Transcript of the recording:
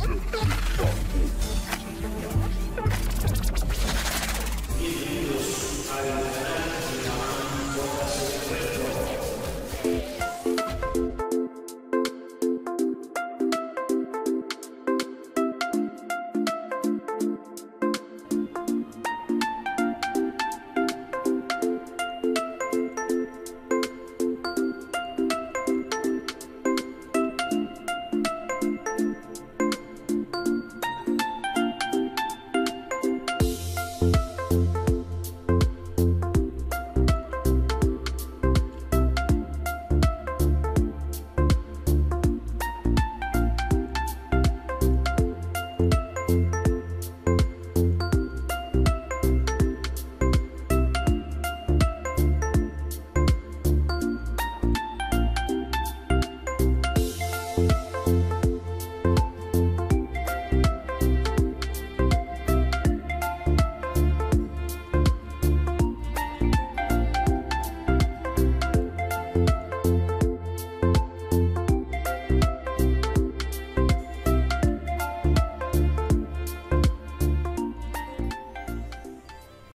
Decepticon.